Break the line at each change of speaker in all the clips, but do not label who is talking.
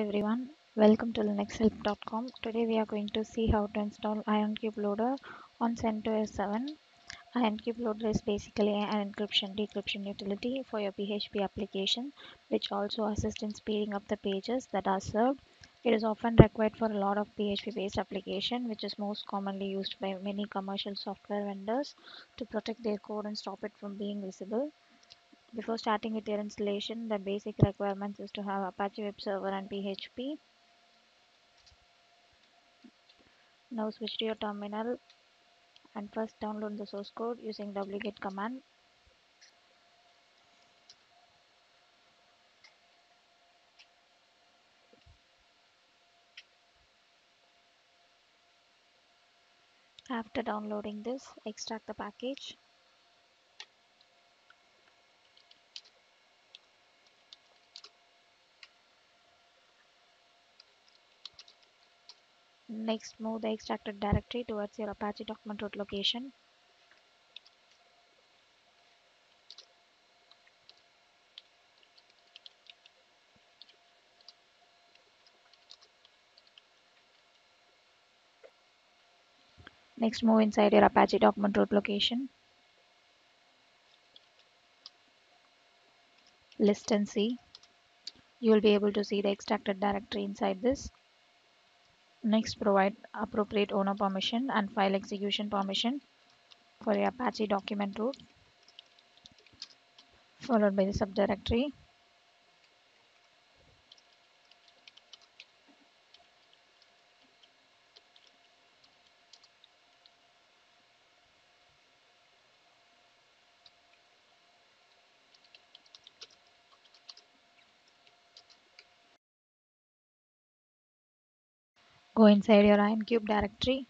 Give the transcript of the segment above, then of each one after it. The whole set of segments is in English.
everyone, welcome to linuxhelp.com. Today we are going to see how to install IonCube Loader on CentOS 7. IonCube Loader is basically an encryption decryption utility for your PHP application which also assists in speeding up the pages that are served. It is often required for a lot of PHP based application which is most commonly used by many commercial software vendors to protect their code and stop it from being visible. Before starting with your installation, the basic requirements is to have Apache Web Server and PHP. Now switch to your terminal and first download the source code using wget command. After downloading this, extract the package. Next, move the extracted directory towards your Apache document root location. Next, move inside your Apache document root location. List and see. You will be able to see the extracted directory inside this. Next, provide appropriate owner permission and file execution permission for your Apache document root, followed by the subdirectory. Go inside your IonCube directory.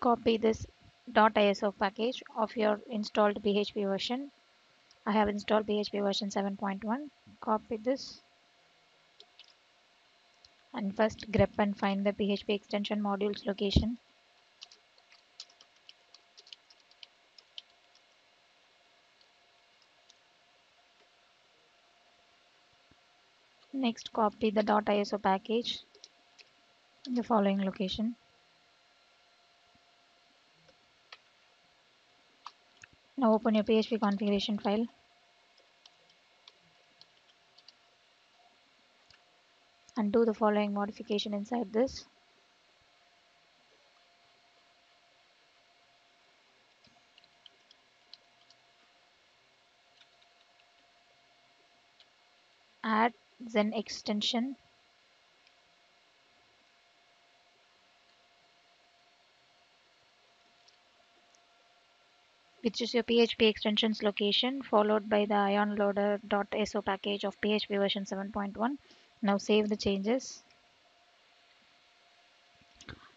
Copy this .iso package of your installed PHP version. I have installed PHP version 7.1. Copy this and first grep and find the PHP extension modules location. Next copy the .iso package in the following location. Now open your PHP configuration file. And do the following modification inside this. Add Zend extension which is your PHP extensions location followed by the ionloader.so package of PHP version 7.1. Now save the changes.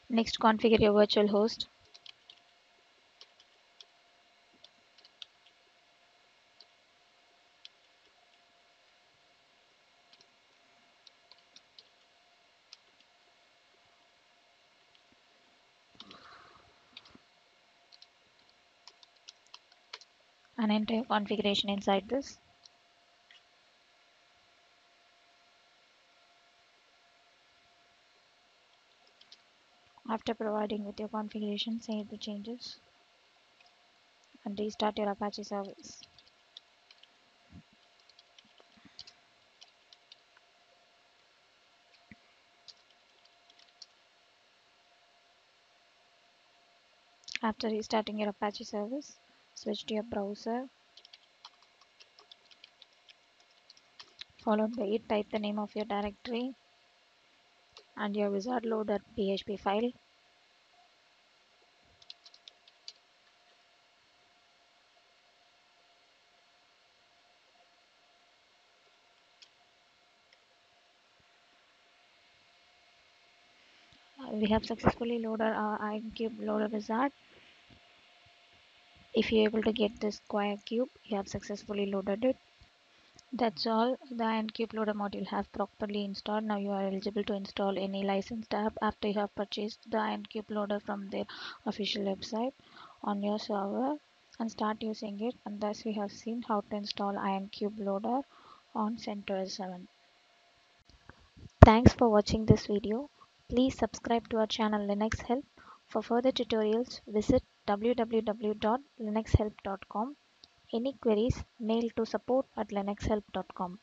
Next configure your virtual host. And enter your configuration inside this. After providing with your configuration, save the changes and restart your Apache service. After restarting your Apache service, switch to your browser. Followed by it type the name of your directory and your wizard loader php file. Uh, we have successfully loaded our IonCube loader wizard if you're able to get this square cube you have successfully loaded it. That's all. The ionCube loader module have properly installed. Now you are eligible to install any licensed app after you have purchased the ionCube loader from their official website on your server and start using it. And thus we have seen how to install ioncube loader on CentOS 7 thanks for watching this video. Please subscribe to our channel linux help. For further tutorials, visit www.linuxhelp.com. Any queries, mail to support at linuxhelp.com.